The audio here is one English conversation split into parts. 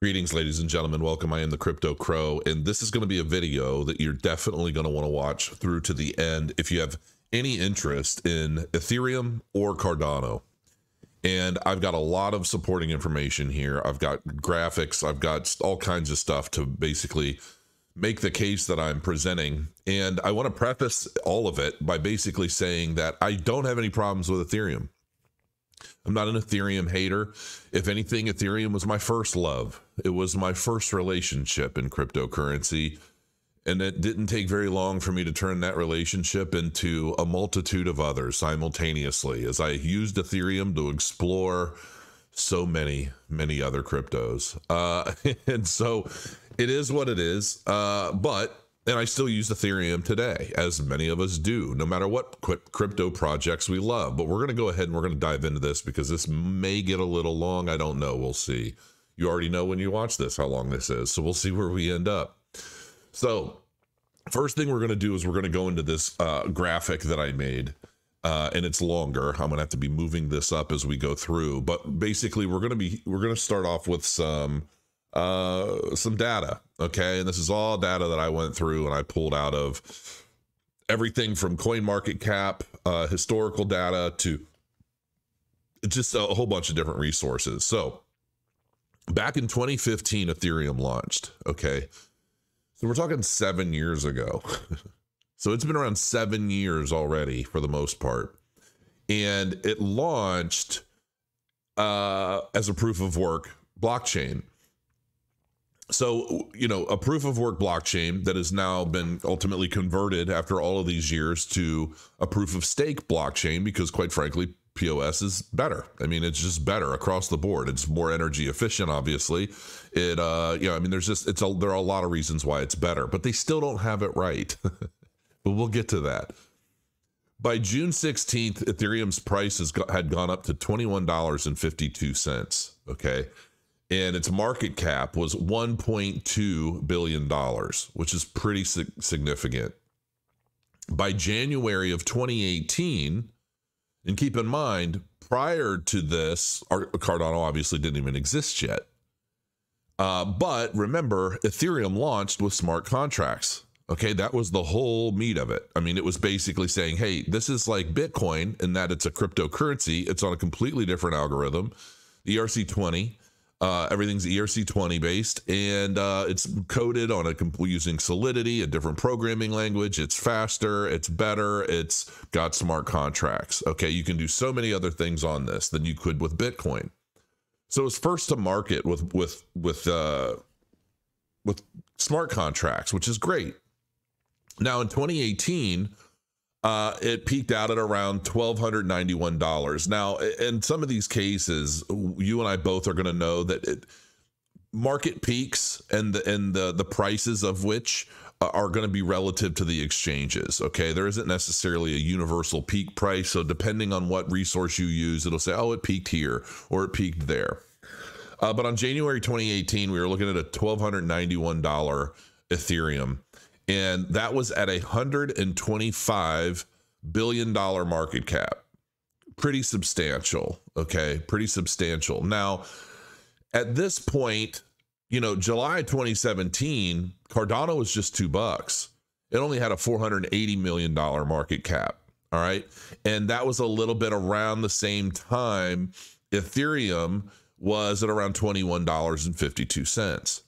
Greetings, ladies and gentlemen. Welcome. I am the Crypto Crow, and this is going to be a video that you're definitely going to want to watch through to the end if you have any interest in Ethereum or Cardano. And I've got a lot of supporting information here. I've got graphics, I've got all kinds of stuff to basically make the case that I'm presenting. And I want to preface all of it by basically saying that I don't have any problems with Ethereum. I'm not an Ethereum hater. If anything, Ethereum was my first love. It was my first relationship in cryptocurrency. And it didn't take very long for me to turn that relationship into a multitude of others simultaneously as I used Ethereum to explore so many, many other cryptos. Uh, and so it is what it is. Uh, but and I still use Ethereum today, as many of us do, no matter what crypto projects we love. But we're going to go ahead and we're going to dive into this because this may get a little long. I don't know. We'll see. You already know when you watch this how long this is. So we'll see where we end up. So, first thing we're going to do is we're going to go into this uh, graphic that I made. Uh, and it's longer. I'm gonna have to be moving this up as we go through. But basically, we're gonna be we're gonna start off with some uh, some data. Okay. And this is all data that I went through and I pulled out of everything from coin market cap, uh, historical data to just a whole bunch of different resources. So back in 2015, Ethereum launched. Okay. So we're talking seven years ago. so it's been around seven years already for the most part. And it launched uh, as a proof of work blockchain so you know a proof of work blockchain that has now been ultimately converted after all of these years to a proof of stake blockchain because quite frankly pos is better. I mean it's just better across the board. It's more energy efficient obviously. It uh you know i mean there's just it's a there are a lot of reasons why it's better but they still don't have it right. But we'll get to that. By June 16th, Ethereum's price has had gone up to $21.52. Okay and its market cap was 1.2 billion dollars, which is pretty significant. By January of 2018, and keep in mind, prior to this, Cardano obviously didn't even exist yet. Uh, but remember, Ethereum launched with smart contracts. Okay, that was the whole meat of it. I mean, it was basically saying, hey, this is like Bitcoin in that it's a cryptocurrency, it's on a completely different algorithm, the ERC20 uh, everything's ERC20 based, and uh, it's coded on a using Solidity, a different programming language. It's faster, it's better, it's got smart contracts. Okay, you can do so many other things on this than you could with Bitcoin. So it's first to market with with with uh, with smart contracts, which is great. Now in 2018 uh, it peaked out at around $1,291. Now, in some of these cases, you and I both are going to know that it, market peaks and the, and the, the prices of which are going to be relative to the exchanges. Okay. There isn't necessarily a universal peak price. So, depending on what resource you use, it'll say, oh, it peaked here or it peaked there. Uh, but on January 2018, we were looking at a $1,291 Ethereum and that was at a $125 billion market cap. Pretty substantial. Okay. Pretty substantial. Now, at this point, you know, July 2017, Cardano was just two bucks. It only had a $480 million market cap. All right. And that was a little bit around the same time Ethereum was at around $21.52.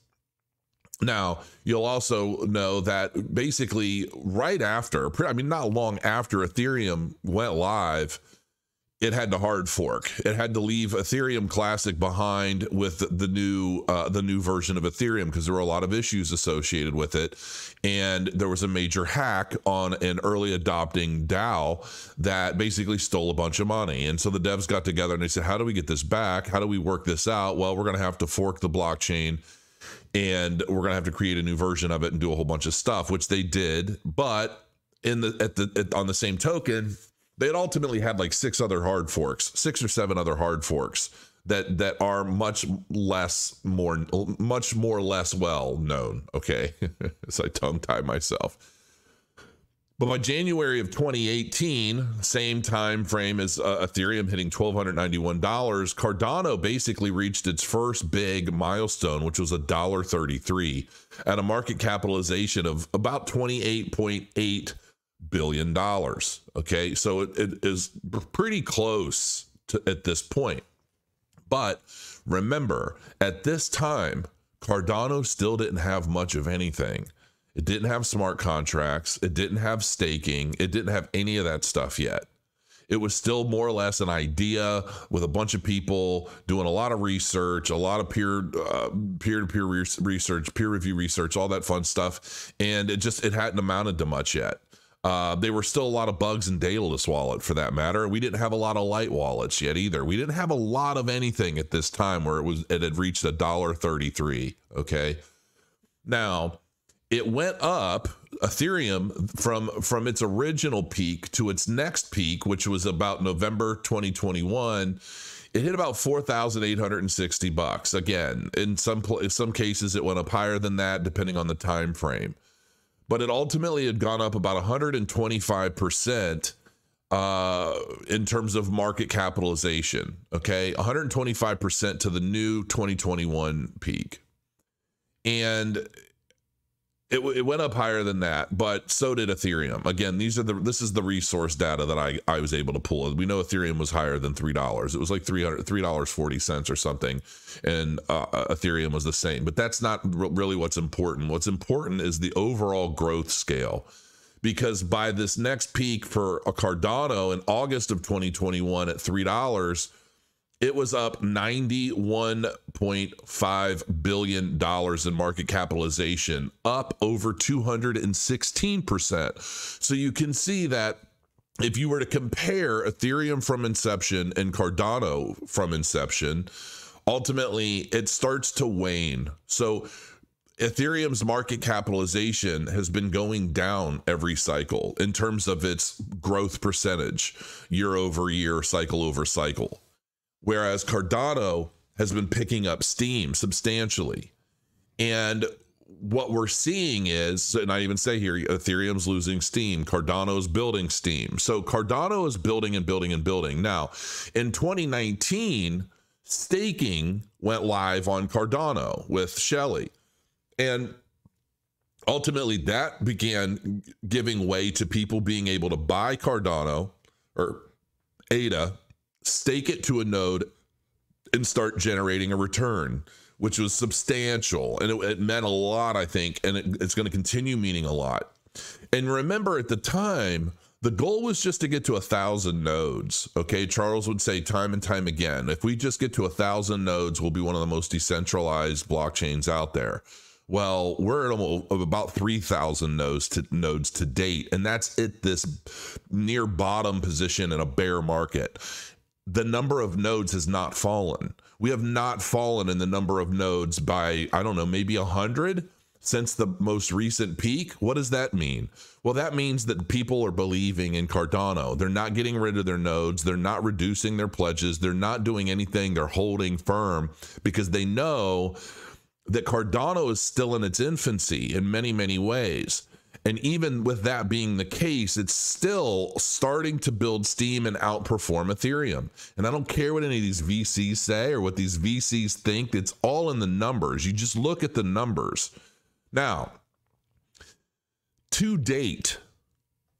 Now, you'll also know that basically right after, I mean, not long after Ethereum went live, it had to hard fork. It had to leave Ethereum Classic behind with the new uh, the new version of Ethereum because there were a lot of issues associated with it, and there was a major hack on an early adopting DAO that basically stole a bunch of money. And so the devs got together and they said, "How do we get this back? How do we work this out?" Well, we're going to have to fork the blockchain and we're gonna have to create a new version of it and do a whole bunch of stuff, which they did. But in the at the at, on the same token, they had ultimately had like six other hard forks, six or seven other hard forks that that are much less more much more less well known. Okay, as I tongue tie myself. But by January of 2018, same time frame as uh, Ethereum hitting $1,291, Cardano basically reached its first big milestone, which was $1.33 at a market capitalization of about $28.8 billion. Okay, so it, it is pretty close to, at this point. But remember, at this time, Cardano still didn't have much of anything. It didn't have smart contracts. It didn't have staking. It didn't have any of that stuff yet. It was still more or less an idea with a bunch of people doing a lot of research, a lot of peer uh, peer to peer research, peer review research, all that fun stuff, and it just it hadn't amounted to much yet. Uh, there were still a lot of bugs in Daedalus wallet for that matter. We didn't have a lot of light wallets yet either. We didn't have a lot of anything at this time where it was it had reached a dollar thirty three. Okay, now it went up ethereum from from its original peak to its next peak which was about november 2021 it hit about 4860 bucks. Again in some in some cases it went up higher than that depending on the time frame. But it ultimately had gone up about 125% uh, in terms of market capitalization okay? 125% to the new 2021 peak. And it, it went up higher than that, but so did Ethereum. Again, these are the this is the resource data that I I was able to pull. We know Ethereum was higher than three dollars. It was like three hundred three dollars forty cents or something, and uh, uh Ethereum was the same. But that's not really what's important. What's important is the overall growth scale because by this next peak for a Cardano in August of 2021 at $3, it was up $91.5 billion in market capitalization, up over 216%. So you can see that if you were to compare Ethereum from inception and Cardano from inception, ultimately it starts to wane. So Ethereum's market capitalization has been going down every cycle in terms of its growth percentage year over year, cycle over cycle whereas Cardano has been picking up steam substantially. And what we're seeing is, and I even say here, Ethereum's losing steam, Cardano's building steam. So Cardano is building and building and building. Now, in 2019, staking went live on Cardano with Shelley. And ultimately, that began giving way to people being able to buy Cardano or ADA stake it to a node and start generating a return, which was substantial. And it, it meant a lot, I think, and it, it's going to continue meaning a lot. And remember at the time, the goal was just to get to a thousand nodes. Okay. Charles would say time and time again if we just get to a thousand nodes, we'll be one of the most decentralized blockchains out there. Well, we're at about 3,000 nodes to nodes to date, and that's at this near bottom position in a bear market the number of nodes has not fallen. We have not fallen in the number of nodes by, I don't know, maybe a 100 since the most recent peak. What does that mean? Well, that means that people are believing in Cardano. They're not getting rid of their nodes. They're not reducing their pledges. They're not doing anything. They're holding firm because they know that Cardano is still in its infancy in many, many ways. And even with that being the case, it's still starting to build steam and outperform Ethereum. And I don't care what any of these VCs say or what these VCs think, it's all in the numbers. You just look at the numbers. Now, to date,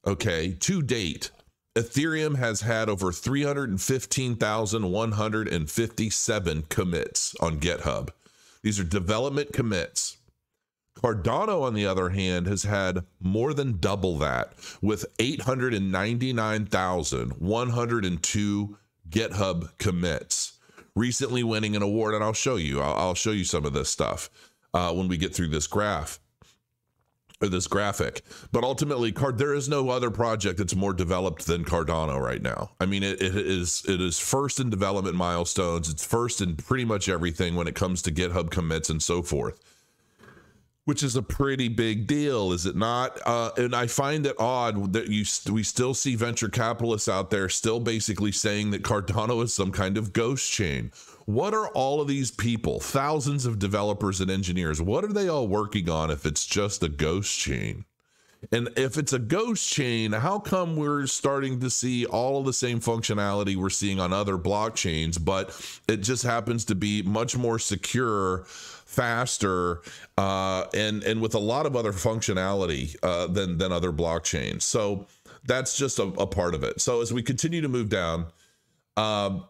okay, to date, Ethereum has had over 315,157 commits on GitHub. These are development commits. Cardano, on the other hand, has had more than double that with 899,102 GitHub commits, recently winning an award. And I'll show you, I'll, I'll show you some of this stuff uh, when we get through this graph or this graphic. But ultimately, Card there is no other project that's more developed than Cardano right now. I mean, it, it is it is first in development milestones. It's first in pretty much everything when it comes to GitHub commits and so forth which is a pretty big deal, is it not? Uh, and I find it odd that you st- we still see venture capitalists out there still basically saying that Cardano is some kind of ghost chain. What are all of these people, thousands of developers and engineers, what are they all working on if it's just a ghost chain? And if it's a ghost chain, how come we're starting to see all of the same functionality we're seeing on other blockchains, but it just happens to be much more secure, faster, uh, and and with a lot of other functionality uh, than than other blockchains. So that's just a, a, part of it. So as we continue to move down. Um,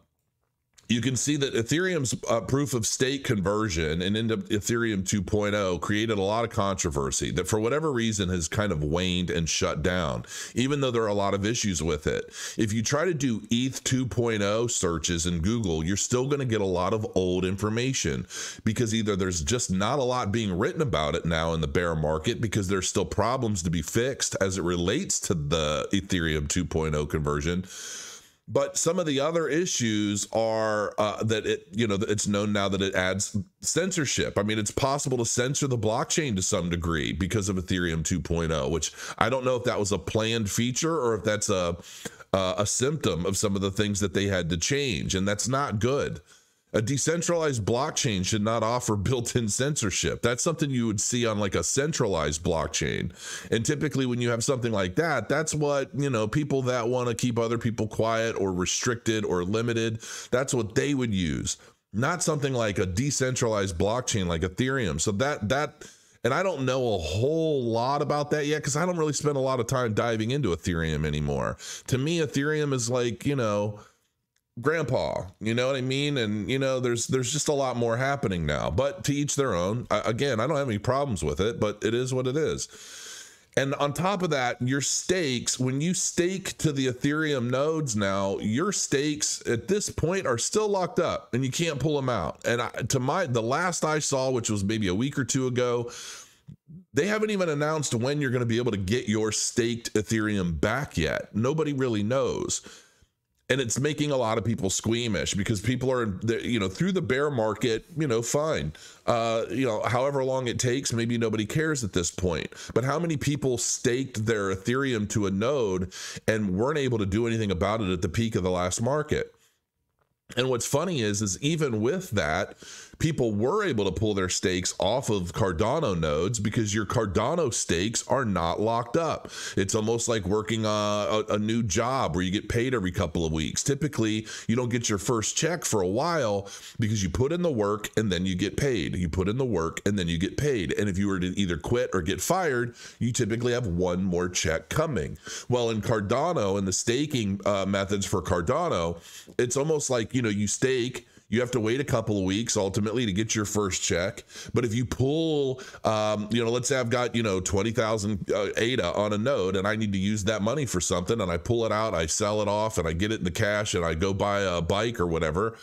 you can see that Ethereum's uh, proof of stake conversion and into Ethereum 2.0 created a lot of controversy that, for whatever reason, has kind of waned and shut down, even though there are a lot of issues with it. If you try to do ETH 2.0 searches in Google, you're still going to get a lot of old information because either there's just not a lot being written about it now in the bear market because there's still problems to be fixed as it relates to the Ethereum 2.0 conversion but some of the other issues are uh, that it you know it's known now that it adds censorship. I mean it's possible to censor the blockchain to some degree because of ethereum 2.0 which i don't know if that was a planned feature or if that's a uh, a symptom of some of the things that they had to change and that's not good a decentralized blockchain should not offer built-in censorship. That's something you would see on like a centralized blockchain. And typically when you have something like that, that's what, you know, people that want to keep other people quiet or restricted or limited, that's what they would use. Not something like a decentralized blockchain like Ethereum. So that that and I don't know a whole lot about that yet because I don't really spend a lot of time diving into Ethereum anymore. To me, Ethereum is like, you know, grandpa you know what i mean? And you know there's there's just a lot more happening now but to each their own. I, again i don't have any problems with it but it is what it is. And on top of that your stakes when you stake to the ethereum nodes now your stakes at this point are still locked up and you can't pull them out. And I, to my the last i saw which was maybe a week or two ago they haven't even announced when you're going to be able to get your staked ethereum back yet. Nobody really knows and it's making a lot of people squeamish because people are you know through the bear market you know fine. Uh you know however long it takes maybe nobody cares at this point. But how many people staked their ethereum to a node and weren't able to do anything about it at the peak of the last market? And what's funny is is even with that people were able to pull their stakes off of Cardano nodes because your Cardano stakes are not locked up. It's almost like working a, a, a, new job where you get paid every couple of weeks. Typically, you don't get your first check for a while because you put in the work and then you get paid. You put in the work and then you get paid. And if you were to either quit or get fired, you typically have one more check coming. Well, in Cardano and the staking uh, methods for Cardano, it's almost like, you know, you stake you have to wait a couple of weeks ultimately to get your first check. But if you pull, um, you know, let's say I've got, you know, 20,000 uh, ADA on a node and I need to use that money for something and I pull it out, I sell it off and I get it in the cash and I go buy a bike or whatever.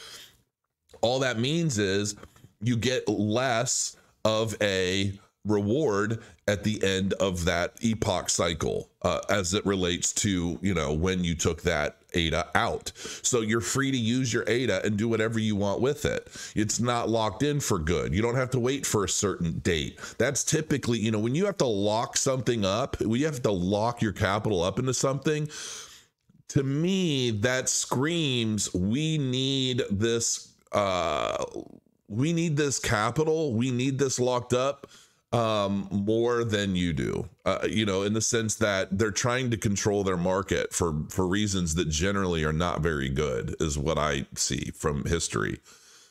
All that means is you get less of a reward at the end of that epoch cycle uh, as it relates to you know when you took that ada out. So you're free to use your ada and do whatever you want with it. It's not locked in for good. You don't have to wait for a certain date. That's typically you know when you have to lock something up when you have to lock your capital up into something to me that screams we need this uh we need this capital. We need this locked up um more than you do. Uh, you know in the sense that they're trying to control their market for for reasons that generally are not very good is what i see from history.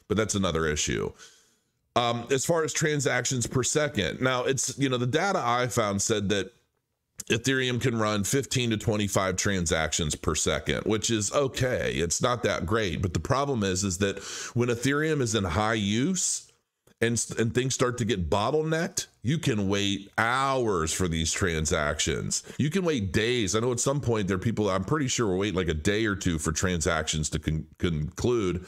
But that's another issue. Um as far as transactions per second now it's you know the data i found said that Ethereum can run 15 to 25 transactions per second, which is okay. It's not that great, but the problem is is that when Ethereum is in high use, and and things start to get bottlenecked, you can wait hours for these transactions. You can wait days. I know at some point there are people I'm pretty sure will wait like a day or two for transactions to con- conclude.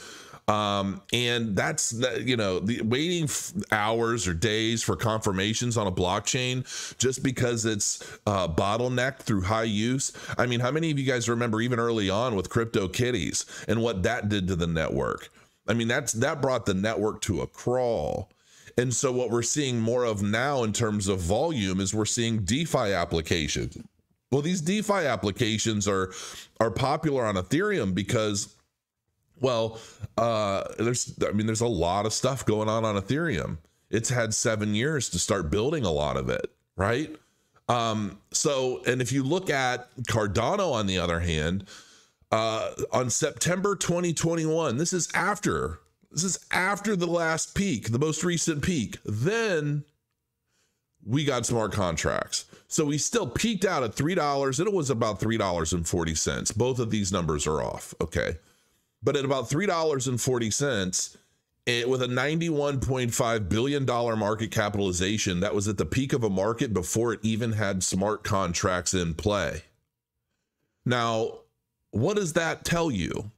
Um, and that's you know the waiting f- hours or days for confirmations on a blockchain just because it's uh, bottlenecked through high use. I mean, how many of you guys remember even early on with Crypto Kitties and what that did to the network? I mean, that's that brought the network to a crawl. And so what we're seeing more of now in terms of volume is we're seeing DeFi applications. Well, these DeFi applications are are popular on Ethereum because well, uh there's I mean there's a lot of stuff going on on Ethereum. It's had 7 years to start building a lot of it, right? Um, so, and if you look at Cardano on the other hand, uh, on September 2021, this is after this is after the last peak, the most recent peak. Then we got smart contracts. So we still peaked out at $3 and it was about $3.40. Both of these numbers are off. Okay. But at about $3.40, it, with a $91.5 billion market capitalization, that was at the peak of a market before it even had smart contracts in play. Now, what does that tell you?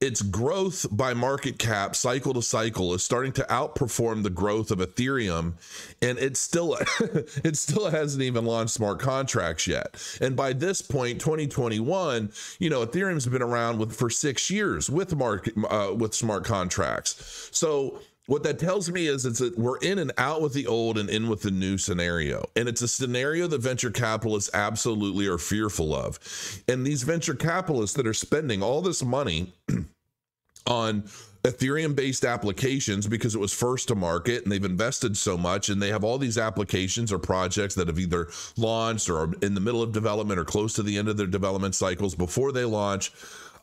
its growth by market cap cycle to cycle is starting to outperform the growth of ethereum and it still it still hasn't even launched smart contracts yet and by this point 2021 you know ethereum's been around with for six years with market uh, with smart contracts so what that tells me is it's a, we're in and out with the old and in with the new scenario. And it's a scenario that venture capitalists absolutely are fearful of. And these venture capitalists that are spending all this money on ethereum based applications because it was first to market and they've invested so much and they have all these applications or projects that have either launched or are in the middle of development or close to the end of their development cycles before they launch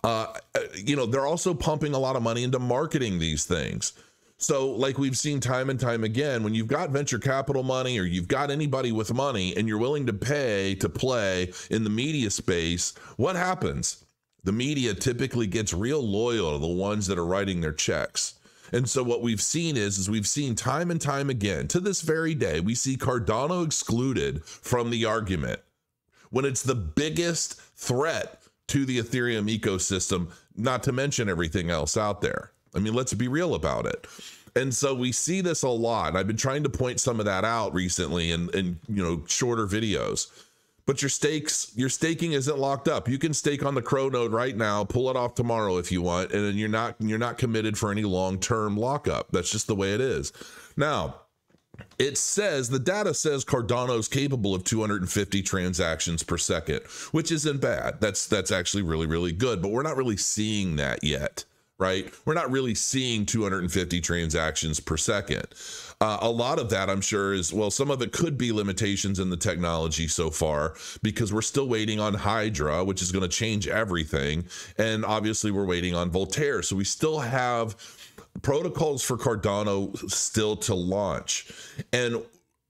uh, you know they're also pumping a lot of money into marketing these things so, like we've seen time and time again, when you've got venture capital money or you've got anybody with money and you're willing to pay to play in the media space, what happens? The media typically gets real loyal to the ones that are writing their checks. And so what we've seen is, is we've seen time and time again to this very day, we see Cardano excluded from the argument when it's the biggest threat to the Ethereum ecosystem, not to mention everything else out there. I mean, let's be real about it. And so we see this a lot. I've been trying to point some of that out recently in, in you know shorter videos. But your stakes, your staking isn't locked up. You can stake on the Crow node right now, pull it off tomorrow if you want, and then you're not you're not committed for any long-term lockup. That's just the way it is. Now, it says the data says Cardano is capable of 250 transactions per second, which isn't bad. That's that's actually really really good, but we're not really seeing that yet right? We're not really seeing 250 transactions per second. Uh, a lot of that, I'm sure, is well, some of it could be limitations in the technology so far because we're still waiting on Hydra, which is going to change everything. And obviously, we're waiting on Voltaire. So we still have protocols for Cardano still to launch. And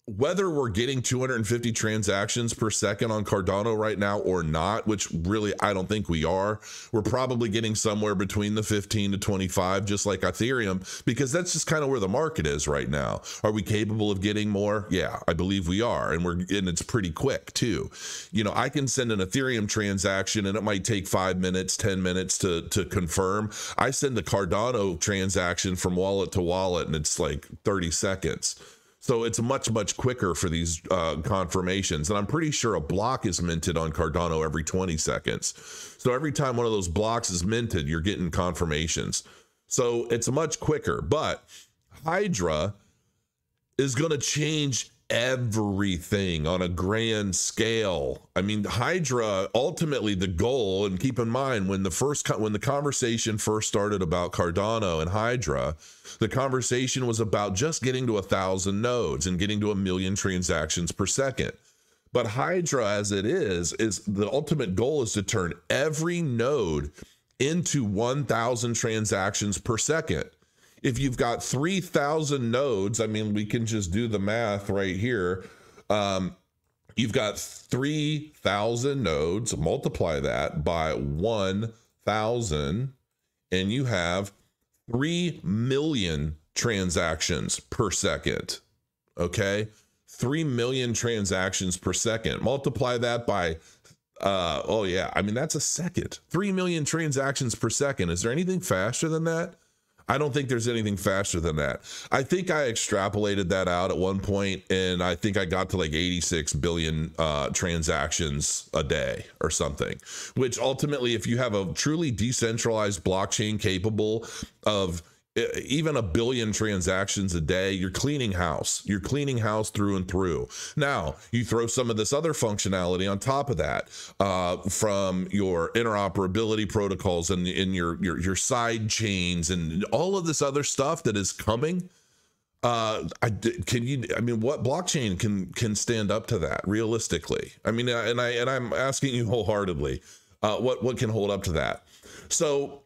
whether we're getting 250 transactions per second on Cardano right now or not, which really I don't think we are, we're probably getting somewhere between the 15 to 25, just like Ethereum, because that's just kind of where the market is right now. Are we capable of getting more? Yeah, I believe we are, and we're and it's pretty quick too. You know, I can send an Ethereum transaction and it might take five minutes, 10 minutes to to confirm. I send a Cardano transaction from wallet to wallet, and it's like 30 seconds. So it's much, much quicker for these uh, confirmations. And I'm pretty sure a block is minted on Cardano every 20 seconds. So every time one of those blocks is minted, you're getting confirmations. So it's much quicker. But Hydra is going to change everything on a grand scale. I mean, Hydra ultimately the goal, and keep in mind when the first when the conversation first started about Cardano and Hydra, the conversation was about just getting to a thousand nodes and getting to a million transactions per second. But Hydra, as it is, is the ultimate goal is to turn every node into 1,000 transactions per second if you've got 3,000 nodes, I mean, we can just do the math right here. Um, you've got 3,000 nodes, multiply that by 1,000, and you have 3 million transactions per second. Okay. 3 million transactions per second. Multiply that by uh oh yeah, I mean that's a second. 3 million transactions per second. Is there anything faster than that? I don't think there's anything faster than that. I think I extrapolated that out at one point, and I think I got to like 86 billion uh, transactions a day or something. Which ultimately, if you have a truly decentralized blockchain capable of even a billion transactions a day, you're cleaning house. You're cleaning house through and through. Now, you throw some of this other functionality on top of that uh, from your interoperability protocols and in your, your your side chains and all of this other stuff that is coming. Uh, I can you? I mean, what blockchain can can stand up to that realistically? I mean, uh, and I and I'm asking you wholeheartedly, uh, what what can hold up to that? So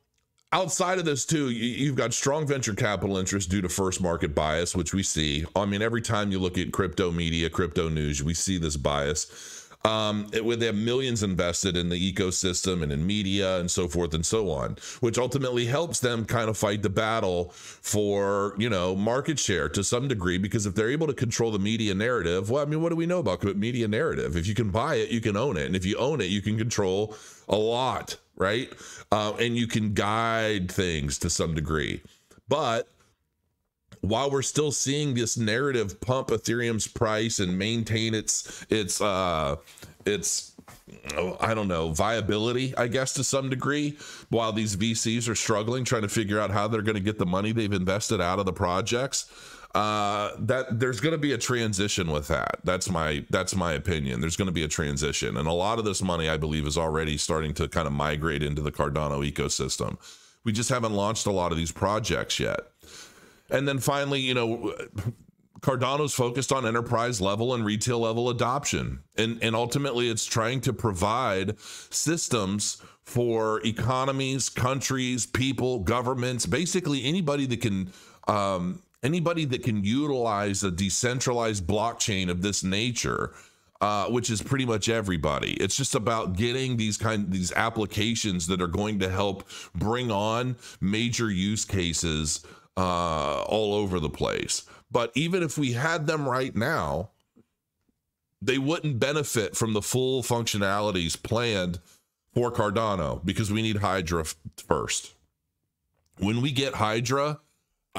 outside of this too you've got strong venture capital interest due to first market bias which we see i mean every time you look at crypto media crypto news we see this bias um, it, they have millions invested in the ecosystem and in media and so forth and so on, which ultimately helps them kind of fight the battle for you know market share to some degree. Because if they're able to control the media narrative, well, I mean, what do we know about media narrative? If you can buy it, you can own it, and if you own it, you can control a lot, right? Uh, and you can guide things to some degree, but while we're still seeing this narrative pump Ethereum's price and maintain its its uh its I don't know, viability, I guess, to some degree, while these VCs are struggling, trying to figure out how they're going to get the money they've invested out of the projects. Uh, that there's going to be a transition with that. That's my that's my opinion. There's going to be a transition, and a lot of this money, I believe, is already starting to kind of migrate into the Cardano ecosystem. We just haven't launched a lot of these projects yet. And then finally, you know, Cardano's focused on enterprise level and retail level adoption. And, and ultimately, it's trying to provide systems for economies, countries, people, governments, basically anybody that can. Um, anybody that can utilize a decentralized blockchain of this nature uh, which is pretty much everybody. It's just about getting these kind of these applications that are going to help bring on major use cases uh, all over the place. But even if we had them right now, they wouldn't benefit from the full functionalities planned for Cardano because we need Hydra first. When we get Hydra,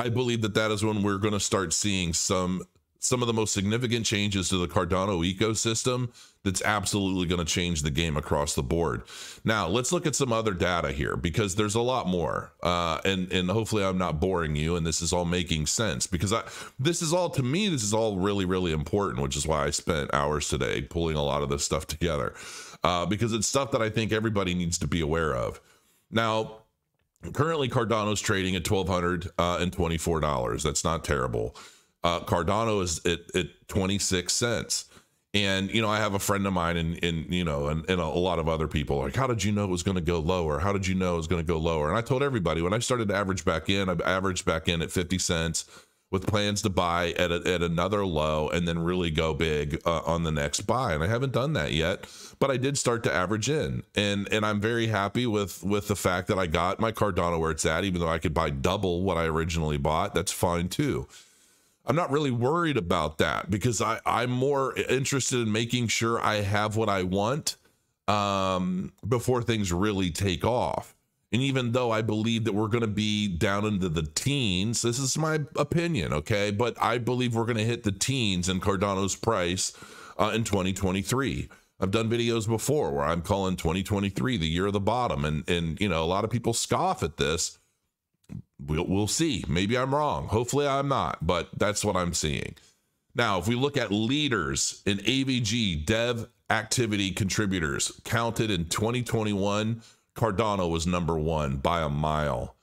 I believe that that is when we're going to start seeing some some of the most significant changes to the Cardano ecosystem that's absolutely going to change the game across the board. Now, let's look at some other data here because there's a lot more. Uh, and and hopefully I'm not boring you and this is all making sense because I this is all to me this is all really really important, which is why I spent hours today pulling a lot of this stuff together. Uh, because it's stuff that I think everybody needs to be aware of. Now, currently Cardano's trading at $1224. Uh, that's not terrible. Uh, Cardano is at, at 26 cents. And, you know, I have a friend of mine and, and you know, and, and a lot of other people like, how did you know it was going to go lower? How did you know it was going to go lower? And I told everybody when I started to average back in, I averaged back in at 50 cents with plans to buy at, a, at another low and then really go big uh, on the next buy. And I haven't done that yet, but I did start to average in. And, and I'm very happy with, with the fact that I got my Cardano where it's at, even though I could buy double what I originally bought. That's fine too. I'm not really worried about that because I, I'm more interested in making sure I have what I want um, before things really take off. And even though I believe that we're going to be down into the teens, this is my opinion, okay? But I believe we're going to hit the teens in Cardano's price uh, in 2023. I've done videos before where I'm calling 2023 the year of the bottom, and and you know a lot of people scoff at this, we'll, we'll see. Maybe I'm wrong. Hopefully I'm not, but that's what I'm seeing. Now, if we look at leaders in AVG dev activity contributors counted in 2021, Cardano was number one by a mile.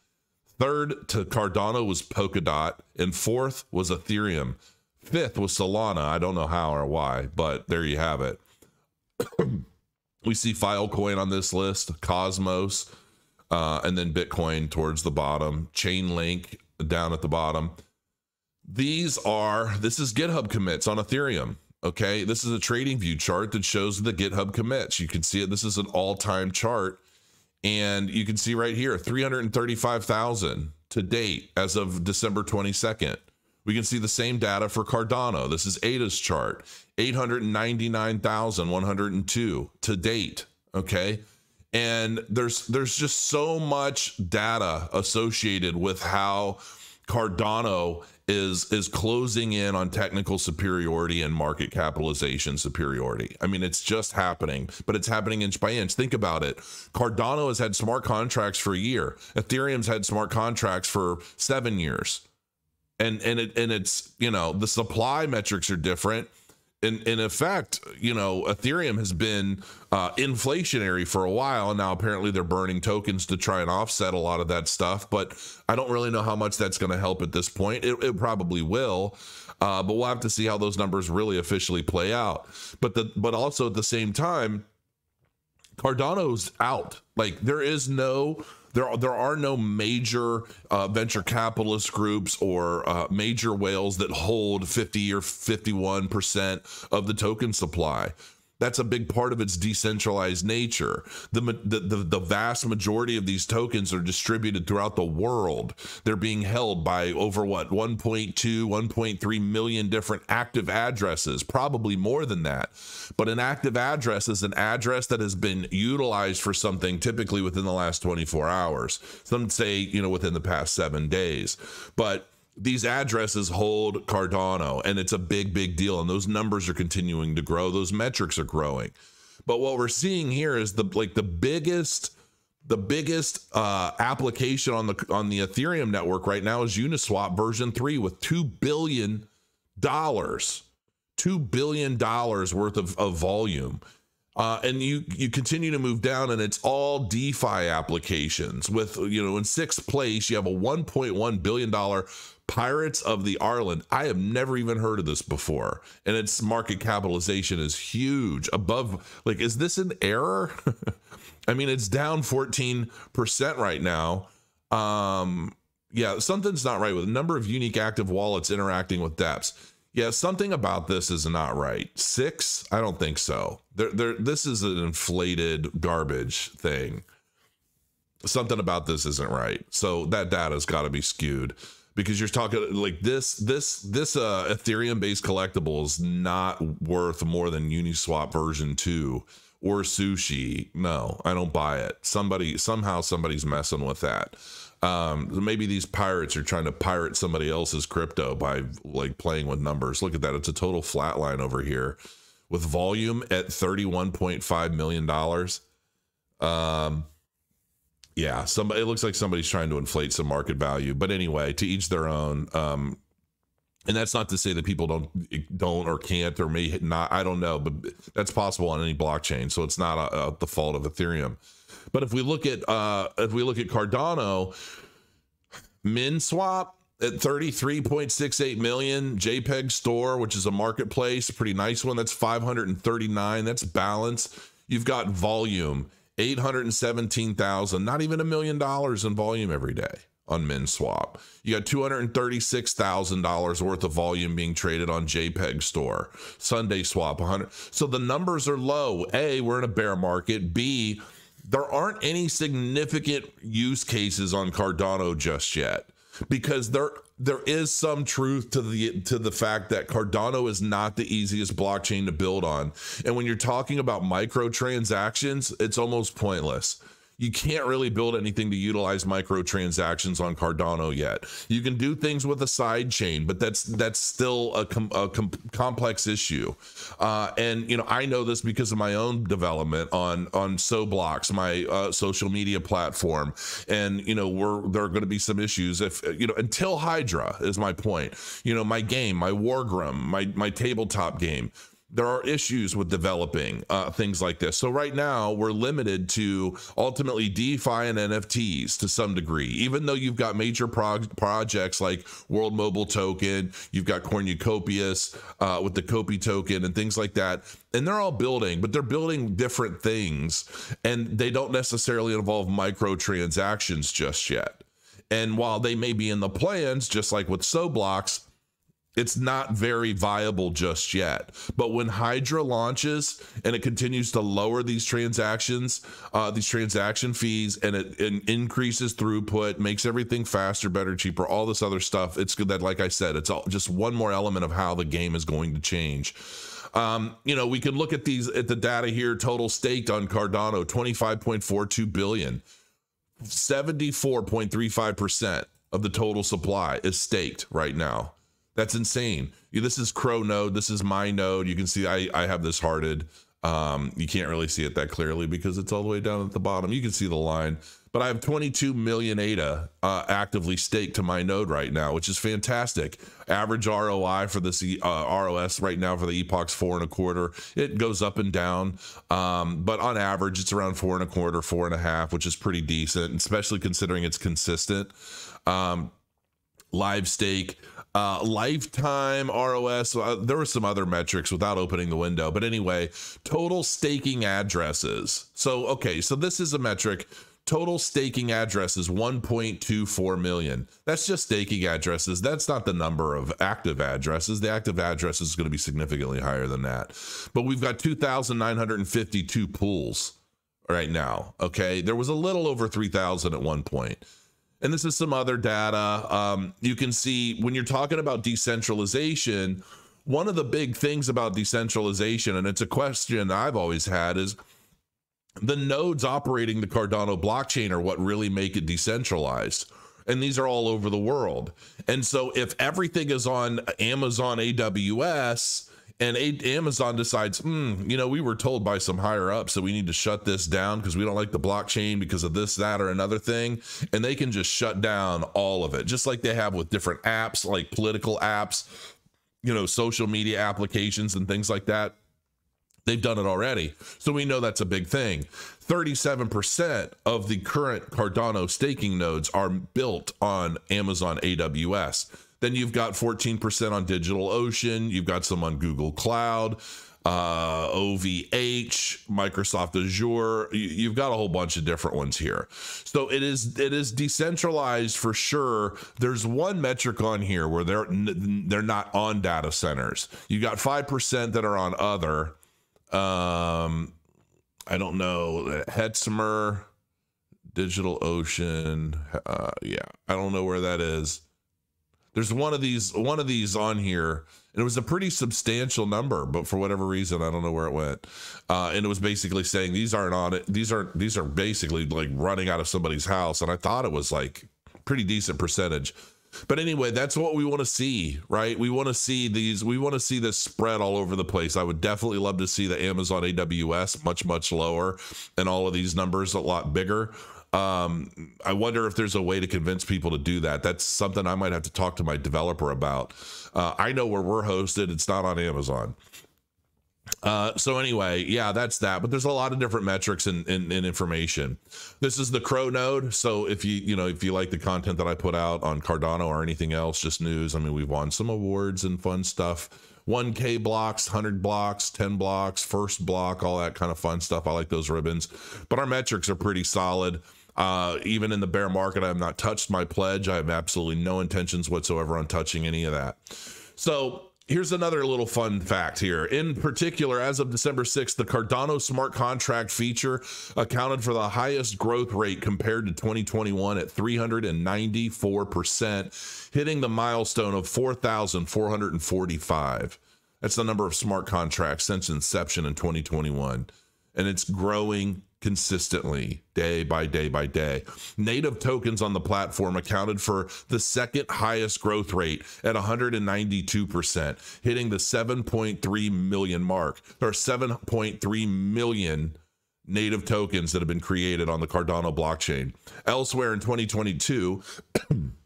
Third to Cardano was Polkadot, and fourth was Ethereum. Fifth was Solana. I don't know how or why, but there you have it. we see Filecoin on this list, Cosmos, uh, and then Bitcoin towards the bottom, Chainlink down at the bottom. These are, this is GitHub commits on Ethereum. Okay. This is a trading view chart that shows the GitHub commits. You can see it. This is an all time chart. And you can see right here 335,000 to date as of December 22nd. We can see the same data for Cardano. This is ADA's chart 899,102 to date. Okay and there's there's just so much data associated with how Cardano is is closing in on technical superiority and market capitalization superiority. I mean, it's just happening, but it's happening inch by inch. Think about it. Cardano has had smart contracts for a year. Ethereum's had smart contracts for seven years, and and it and it's you know the supply metrics are different in in effect, you know, Ethereum has been uh, inflationary for a while, and now apparently they're burning tokens to try and offset a lot of that stuff. But I don't really know how much that's going to help at this point. It, it probably will, uh, but we'll have to see how those numbers really officially play out. But the but also at the same time, Cardano's out. Like there is no there are, there are no major uh, venture capitalist groups or uh, major whales that hold 50 or 51% of the token supply. That's a big part of its decentralized nature. The, the, the, the, vast majority of these tokens are distributed throughout the world. They're being held by over what, 1.2, 1.3 million different active addresses, probably more than that. But an active address is an address that has been utilized for something typically within the last 24 hours. Some say, you know, within the past seven days. But these addresses hold Cardano, and it's a big, big deal. And those numbers are continuing to grow. Those metrics are growing. But what we're seeing here is the like the biggest the biggest uh, application on the on the Ethereum network right now is Uniswap version three with two billion dollars, two billion dollars worth of, of volume. Uh, and you you continue to move down, and it's all DeFi applications. With you know, in sixth place, you have a 1.1 billion dollar Pirates of the Arland. I have never even heard of this before, and its market capitalization is huge. Above, like, is this an error? I mean, it's down 14% right now. Um, yeah, something's not right with the number of unique active wallets interacting with dApps. Yeah, something about this is not right. Six? I don't think so. There, there. This is an inflated garbage thing. Something about this isn't right. So that data's got to be skewed because you're talking like this this this uh ethereum based collectible is not worth more than uniswap version 2 or sushi. No i don't buy it. Somebody somehow somebody's messing with that. Um maybe these pirates are trying to pirate somebody else's crypto by like playing with numbers. Look at that. It's a total flat line over here with volume at 31.5 million dollars. Um yeah, somebody. It looks like somebody's trying to inflate some market value, but anyway, to each their own. Um, and that's not to say that people don't don't or can't or may not. I don't know, but that's possible on any blockchain. So it's not a, a, the fault of Ethereum. But if we look at uh, if we look at Cardano, MinSwap at 33.68 million, JPEG Store, which is a marketplace, pretty nice one. That's 539. That's balance. You've got volume 817,000, not even a million dollars in volume every day on MinSwap. You got $236,000 worth of volume being traded on JPEG Store. SundaeSwap 100. So the numbers are low. A, we're in a bear market. B, there aren't any significant use cases on Cardano just yet because there there is some truth to the to the fact that Cardano is not the easiest blockchain to build on. And when you're talking about microtransactions, it's almost pointless you can't really build anything to utilize microtransactions on Cardano yet. You can do things with a side chain, but that's that's still a, com- a com- complex issue. Uh, and you know, I know this because of my own development on on SoBloks, my uh, social media platform. And you know, we're there are going to be some issues if you know until Hydra is my point. You know, my game, my Wargrim, my my tabletop game there are issues with developing uh, things like this. So right now we're limited to ultimately DeFi and NFTs to some degree. Even though you've got major projects like World Mobile Token, you've got Cornucopias uh, with the COPI token and things like that, and they're all building, but they're building different things, and they don't necessarily involve microtransactions just yet. And while they may be in the plans, just like with SoBloks, it's not very viable just yet. But when Hydra launches and it continues to lower these transactions, uh, these transaction fees, and it, it, increases throughput, makes everything faster, better, cheaper, all this other stuff, it's good that, like I said, it's all, just one more element of how the game is going to change. Um, you know, we can look at these at the data here. Total staked on Cardano, 25.42 billion. 74.35% of the total supply is staked right now. That's insane. This is Crow node. This is my node. You can see I, I have this hearted. Um, you can't really see it that clearly because it's all the way down at the bottom. You can see the line, but I have 22 million ADA uh, actively staked to my node right now, which is fantastic. Average ROI for this uh, ROS right now for the Epoch's four and a quarter. It goes up and down, um, but on average, it's around four and a quarter, four and a half, which is pretty decent, especially considering it's consistent. Um, live stake uh, lifetime ROS. Uh, there were some other metrics without opening the window, but anyway, total staking addresses. So, okay, so this is a metric. Total staking addresses 1.24 million. That's just staking addresses. That's not the number of active addresses. The active address is going to be significantly higher than that. But we've got 2,952 pools right now. Okay. There was a little over 3,000 at one point and this is some other data. Um, you can see when you're talking about decentralization, one of the big things about decentralization, and it's a question I've always had, is the nodes operating the Cardano blockchain are what really make it decentralized. And these are all over the world. And so if everything is on Amazon AWS, and Amazon decides, hmm, you know, we were told by some higher ups that we need to shut this down because we don't like the blockchain because of this, that, or another thing. And they can just shut down all of it, just like they have with different apps, like political apps, you know, social media applications and things like that. They've done it already. So we know that's a big thing. 37% of the current Cardano staking nodes are built on Amazon AWS. Then you've got 14% on DigitalOcean. You've got some on Google Cloud, uh, OVH, Microsoft Azure. You've got a whole bunch of different ones here. So it is it is decentralized for sure. There's one metric on here where they're they're not on data centers. You got five percent that are on other. Um, I don't know Hetzner, DigitalOcean. Uh, yeah, I don't know where that is. There's one of these one of these on here, and it was a pretty substantial number, but for whatever reason, I don't know where it went. Uh, and it was basically saying these aren't on it. These are these are basically like running out of somebody's house, and I thought it was like pretty decent percentage. But anyway, that's what we want to see, right? We want to see these, we want to see this spread all over the place. I would definitely love to see the Amazon AWS much, much lower and all of these numbers a lot bigger. Um, I wonder if there's a way to convince people to do that. That's something I might have to talk to my developer about. Uh, I know where we're hosted, it's not on Amazon. Uh, so anyway, yeah, that's that. But there's a lot of different metrics and, and, and, information. This is the Crow node. So if you you know if you like the content that I put out on Cardano or anything else, just news. I mean, we've won some awards and fun stuff. 1K blocks, 100 blocks, 10 blocks, first block, all that kind of fun stuff. I like those ribbons. But our metrics are pretty solid. Uh, even in the bear market, I have not touched my pledge. I have absolutely no intentions whatsoever on touching any of that. So Here's another little fun fact here. In particular, as of December 6th, the Cardano smart contract feature accounted for the highest growth rate compared to 2021 at 394%, hitting the milestone of 4,445. That's the number of smart contracts since inception in 2021. And it's growing consistently day by day by day. Native tokens on the platform accounted for the second highest growth rate at 192%, hitting the 7.3 million mark. Are 7.3 million native tokens that have been created on the Cardano blockchain. Elsewhere in 2022,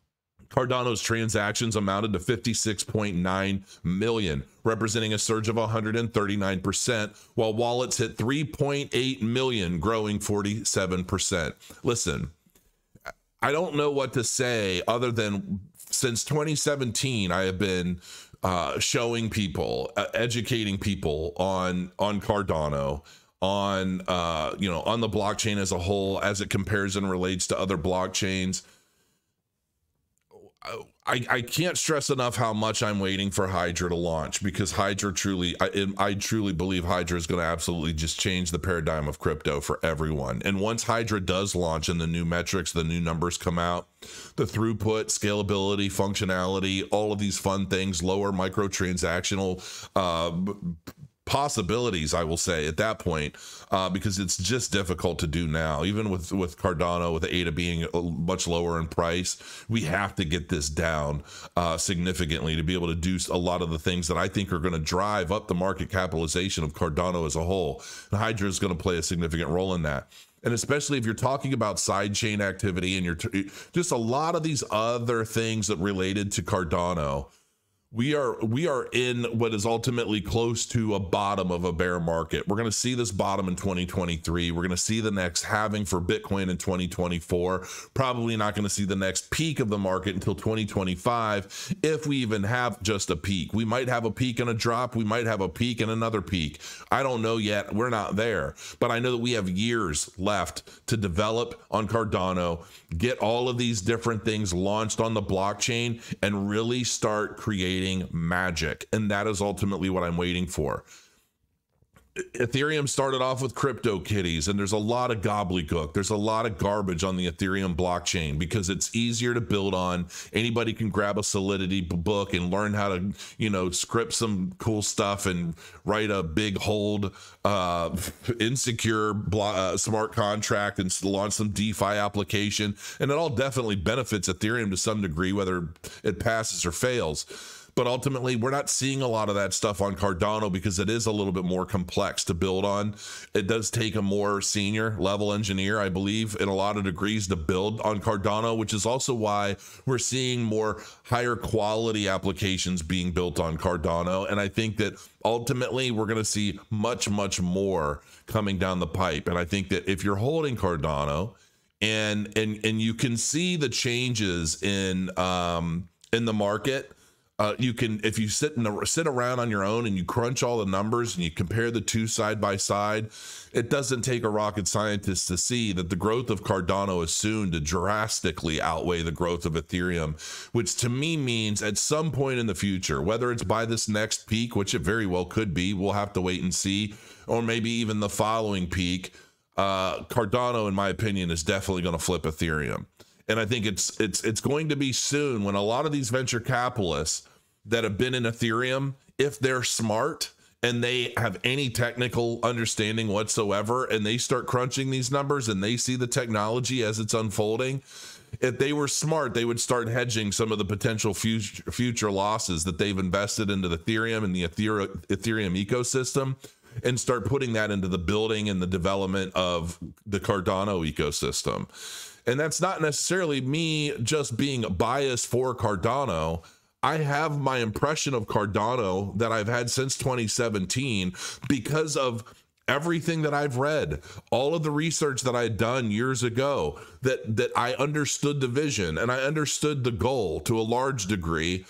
Cardano's transactions amounted to 56.9 million, representing a surge of 139%, while wallets hit 3.8 million, growing 47%. Listen, I don't know what to say other than since 2017, I have been uh, showing people, uh, educating people on on Cardano, on uh, you know on the blockchain as a whole, as it compares and relates to other blockchains I, I can't stress enough how much I'm waiting for Hydra to launch because Hydra truly, I, I truly believe Hydra is going to absolutely just change the paradigm of crypto for everyone. And once Hydra does launch and the new metrics, the new numbers come out, the throughput, scalability, functionality, all of these fun things, lower microtransactional uh, possibilities i will say at that point uh, because it's just difficult to do now. Even with with cardano with ada being much lower in price we have to get this down uh, significantly to be able to do a lot of the things that i think are going to drive up the market capitalization of cardano as a whole. And hydra is going to play a significant role in that. And especially if you're talking about sidechain activity and you're t- just a lot of these other things that related to cardano we are we are in what is ultimately close to a bottom of a bear market. We're going to see this bottom in 2023. We're going to see the next halving for Bitcoin in 2024. Probably not going to see the next peak of the market until 2025 if we even have just a peak. We might have a peak and a drop, we might have a peak and another peak. I don't know yet. We're not there. But I know that we have years left to develop on Cardano, get all of these different things launched on the blockchain and really start creating creating magic. And that is ultimately what I'm waiting for. Ethereum started off with crypto kitties, and there's a lot of gobbledygook. There's a lot of garbage on the Ethereum blockchain because it's easier to build on. Anybody can grab a Solidity book and learn how to, you know, script some cool stuff and write a big hold, uh, insecure uh, smart contract and launch some DeFi application. And it all definitely benefits Ethereum to some degree, whether it passes or fails but ultimately, we're not seeing a lot of that stuff on Cardano because it is a little bit more complex to build on. It does take a more senior level engineer, I believe, in a lot of degrees to build on Cardano, which is also why we're seeing more higher quality applications being built on Cardano. And I think that ultimately we're going to see much, much more coming down the pipe. And I think that if you're holding Cardano, and and and you can see the changes in um in the market uh, you can if you sit in the, sit around on your own and you crunch all the numbers and you compare the two side by side it doesn't take a rocket scientist to see that the growth of cardano is soon to drastically outweigh the growth of ethereum which to me means at some point in the future whether it's by this next peak which it very well could be we'll have to wait and see or maybe even the following peak uh, cardano in my opinion is definitely going to flip ethereum. And I think it's it's it's going to be soon when a lot of these venture capitalists that have been in Ethereum, if they're smart and they have any technical understanding whatsoever, and they start crunching these numbers and they see the technology as it's unfolding, if they were smart, they would start hedging some of the potential future, future losses that they've invested into the Ethereum and the Ethereum ecosystem and start putting that into the building and the development of the Cardano ecosystem. And that's not necessarily me just being biased for Cardano. I have my impression of Cardano that I've had since 2017 because of everything that I've read, all of the research that I had done years ago, that that I understood the vision and I understood the goal to a large degree.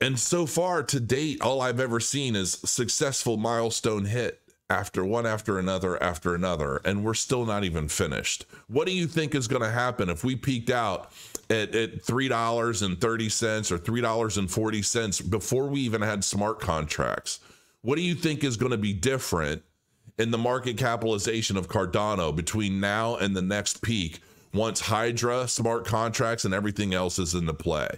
And so far to date, all I've ever seen is successful milestone hit after one after another after another, and we're still not even finished. What do you think is going to happen if we peaked out at, at $3.30 or $3.40 before we even had smart contracts? What do you think is going to be different in the market capitalization of Cardano between now and the next peak once Hydra, smart contracts, and everything else is into play?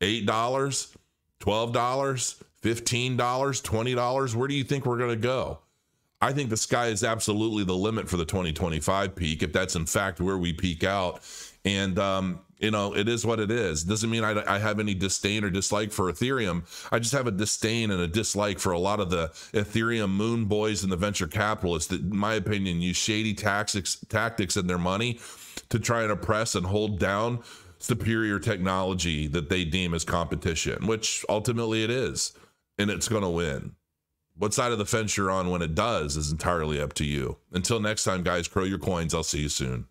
$8, $12, $15, $20? Where do you think we're going to go? I think the sky is absolutely the limit for the 2025 peak, if that's in fact where we peak out. And, um, you know, it is what it is. Doesn't mean I, I, have any disdain or dislike for Ethereum. I just have a disdain and a dislike for a lot of the Ethereum moon boys and the venture capitalists that, in my opinion, use shady tactics, tactics their money to try and oppress and hold down superior technology that they deem as competition, which ultimately it is. And it's going to win. What side of the fence you're on when it does is entirely up to you. Until next time, guys, crow your coins. I'll see you soon.